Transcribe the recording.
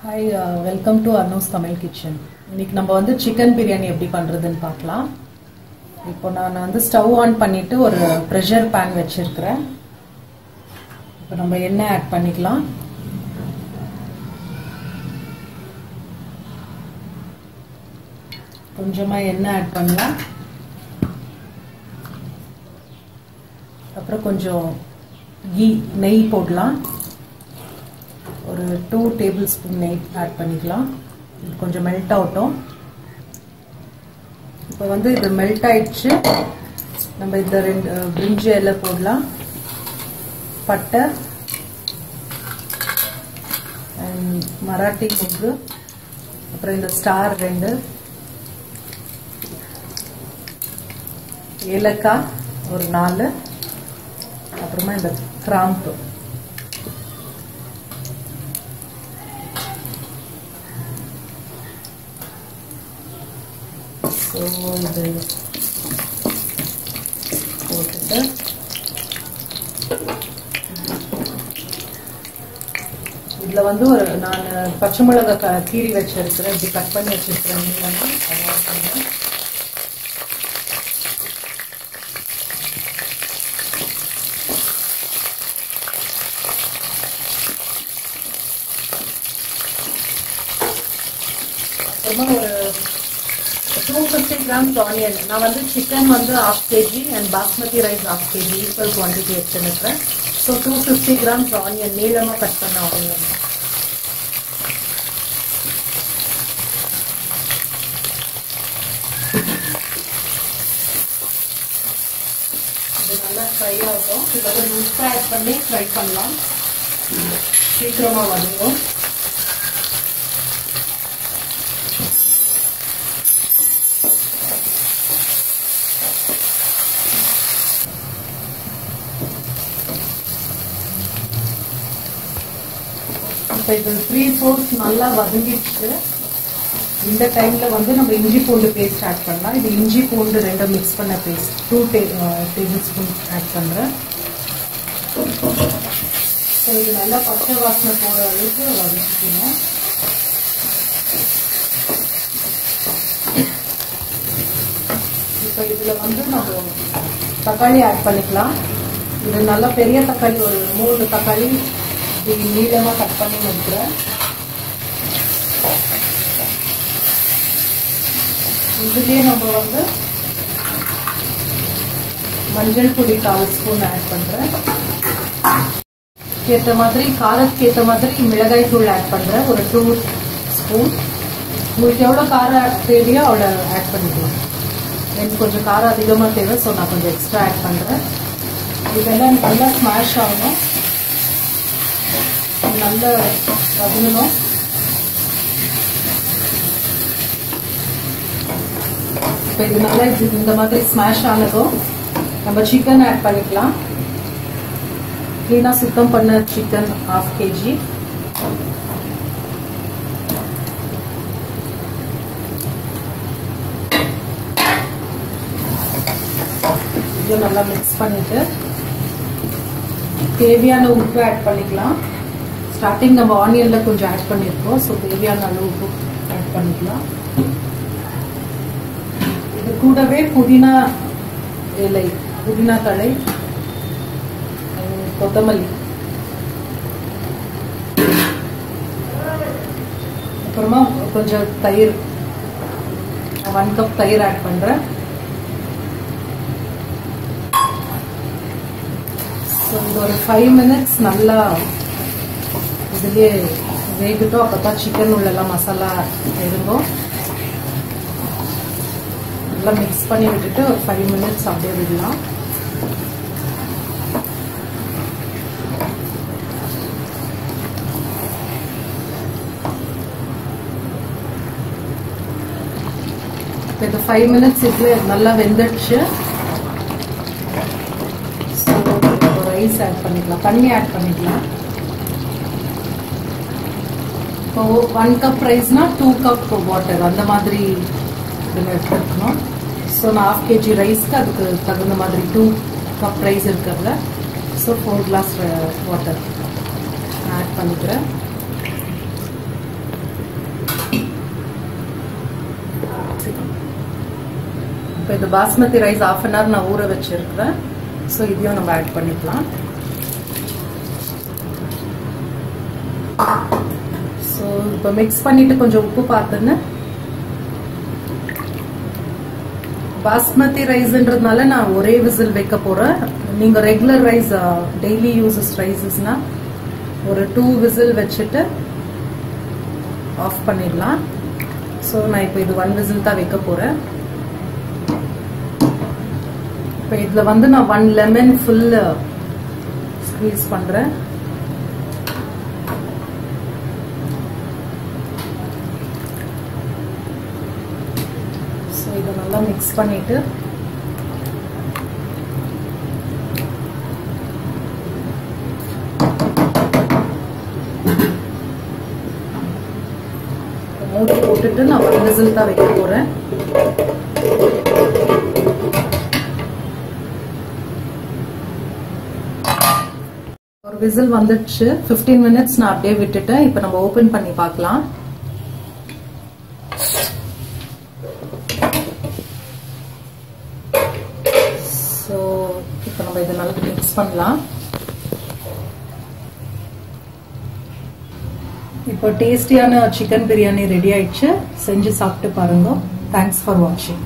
Hi welcome to Arno's Tamil kitchen இன்னைக்கு நம்ம வந்து சிக்கன் பிரியாணி எப்படி பண்றதுன்னு பார்க்கலாம். இப்போ நான் வந்து ஸ்டவ் ஆன் பண்ணிட்டு ஒரு ப்ரெஷர் பேன் வச்சிருக்கிறேன். இப்போ நம்ம எண்ணெய் ஆட் பண்ணிக்கலாம். கொஞ்சமா எண்ணெய் ஆட் பண்ணலாம். அப்புறம் கொஞ்சம் கீ நெய் போடலாம். டூ டேபிள் ஸ்பூன் நெய் ஆட் பண்ணிக்கலாம். கொஞ்சம் மெல்ட் ஆகட்டும். இப்போ வந்து இது மெல்ட் ஆயிடுச்சு. நம்ம இந்த ரெண்டு பிரிஞ்சி எல்லாம் போடலாம். பட்டை. அண்ட் மராட்டி முக்கு. அப்புறம் இந்த ஸ்டார் ரெண்டு. ஏலக்காய் ஒரு நாலு. அப்புறமா இந்த கிராம்பு. ஸோ இது போட்டுட்டு. இதில் வந்து ஒரு நான் பச்சை மிளகாய் க கீரி வச்சிருக்கிறேன். இப்படி கட் பண்ணி வச்சிருக்கிறேன். நீளமா பண்ணேன் அப்புறமா ஒரு டூ ஃபிஃப்டி கிராம்ஸ் ஆனியன் நான் வந்து சிக்கன் வந்து half KG and basmati rice half KG equal quantity எடுத்துருக்கேன் so two fifty grams onion நீளமாக கட் பண்ண ஆனியன் இது நல்லா ஃப்ரை ஆகும் இதை வந்து உப்பு ஆட் பண்ணி ஃப்ரை பண்ணலாம். சீக்கிரமாக வதங்கும். இப்போ இது த்ரீ ஃபோர்ஸ் நல்லா வதங்கிடுச்சு. இந்த டைமில் வந்து நம்ம இஞ்சி பூண்டு பேஸ்ட் ஆட் பண்ணலாம். இது இஞ்சி பூண்டு ரெண்டும் மிக்ஸ் பண்ண பேஸ்ட் டூ டே டேபிள் ஸ்பூன் ஆட் பண்ணுறேன் ஸோ இது நல்லா பச்சை வாசனை போகிற அளவுக்கு வதக்கிக்கணும் இப்போ இதில் வந்து நம்ம தக்காளி ஆட் பண்ணிக்கலாம். இது நல்லா பெரிய தக்காளி ஒரு மூணு தக்காளி இது நீளமாக கட் பண்ணி வைக்கிறேன் இதுலேயே நம்ம வந்து மஞ்சள் பொடி கால் ஸ்பூன் ஆட் பண்ணுறேன் ஏற்ற மாதிரி காரத்துக்கு ஏற்ற மாதிரி மிளகாய் தூள் ஆட் பண்ணுறேன் ஒரு டூ ஸ்பூன் உங்களுக்கு எவ்வளோ காரம் தேவையோ அவ்வளோ ஆட் பண்ணிக்கலாம். எனக்கு கொஞ்சம் காரம் அதிகமாக தேவை ஸோ நான் கொஞ்சம் எக்ஸ்ட்ரா ஆட் பண்ணுறேன் இதெல்லாம் நல்லா ஸ்மாஷ் ஆகணும். நல்ல வதங்கணும் இப்போ இது நல்லா இந்த மாதிரி ஸ்மாஷ் ஆனதும் நம்ம சிக்கன் ஆட் பண்ணிக்கலாம். க்ளீனாக சுத்தம் பண்ண சிக்கன் ஹாஃப் கேஜி இது நல்லா மிக்ஸ் பண்ணிட்டு தேவையான உப்பு ஆட் பண்ணிக்கலாம். ஸ்டார்டிங் நம்ம ஆனியன்ல கொஞ்சம் ஆட் பண்ணியிருக்கோம் ஸோ தேவையான அளவு ஆட் பண்ணிக்கலாம். இது கூடவே புதினா இலை புதினா தழை கொத்தமல்லி. அப்புறமா கொஞ்சம் தயிர். ஒன் கப் தயிர் ஆட் பண்றேன். ஸோ இது ஒரு ஃபைவ் மினிட்ஸ் நல்லா இதுலேயே வேகட்டும். அப்போ தான் சிக்கன் உள்ளெல்லாம் மசாலா இருந்தோம் நல்லா மிக்ஸ் பண்ணி விட்டுட்டு ஒரு ஃபைவ் மினிட்ஸ் அப்படியே விடலாம். இது ஃபைவ் மினிட்ஸ் இது நல்லா வெந்துடுச்சு. ஸோ ரைஸ் ஆட் பண்ணிக்கலாம். தண்ணி ஆட் பண்ணிக்கலாம். இப்போ ஒன் கப் ரைஸ்னா டூ கப் வாட்டர் அந்த மாதிரி இதில் எடுத்துக்கணும். ஸோ நான் ஆஃப் கேஜி ரைஸ்க்கு அதுக்கு தகுந்த மாதிரி டூ கப் ரைஸ் இருக்கிறதுல ஸோ ஃபோர் கிளாஸ் வாட்டர் நான் ஆட் பண்ணிக்கிறேன். இப்போ இந்த basmati rice half an hour நான் ஊற வச்சுருக்கிறேன். ஸோ இதையும் நம்ம ஆட் பண்ணிக்கலாம். இப்போ மிக்ஸ் பண்ணிட்டு கொஞ்சம் உப்பு பார்த்துன்னு. பாஸ்மதி ரைஸ்ன்றதுனால நான் ஒரே விசில் வைக்க போறேன். நீங்க ரெகுலர் ரைஸ் டெய்லி யூசஸ் ரைஸஸ்னா ஒரு டூ விசில் வச்சுட்டு ஆஃப் பண்ணிடலாம். ஸோ நான் இப்போ இது ஒன் விசில் தான் வைக்க போறேன். இப்போ இதில் வந்து நான் ஒன் லெமன் ஃபுல் ஸ்க்வீஸ் பண்ணுறேன் ஸோ இதை நல்லா மிக்ஸ் பண்ணிட்டு மூடி போட்டுட்டு நான் ஒரு விசில் தான் வைக்க போறேன். ஒரு விசில் வந்துடுச்சு. 15 மினிட்ஸ் நான் அப்படியே விட்டுட்டேன். இப்போ நம்ம ஓபன் பண்ணி பார்க்கலாம். ஸோ இப்போ நம்ம இதை நல்லா மிக்ஸ் பண்ணலாம். இப்போ டேஸ்டியான சிக்கன் பிரியாணி ரெடி ஆயிடுச்சு. செஞ்சு சாப்பிட்டு பாருங்க. தேங்க்ஸ் ஃபார் வாட்சிங்